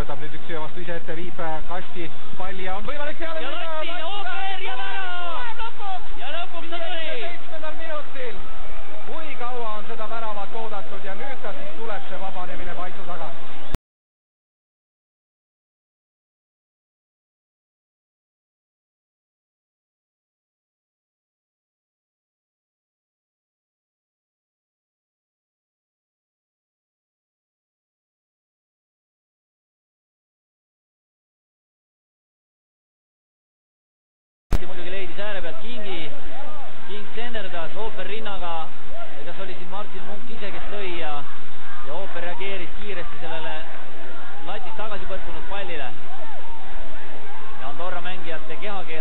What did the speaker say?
võtab nüüd üks jõuastu ise ette, viib äh, kasti palli ja on võimalik peale. Ooper rinnaga, kas oli siin Martin Munk ise, kes lõi ja, ja ooper reageeris kiiresti sellele latist tagasi põrkunud pallile. ja Andorra mängijate kehakeel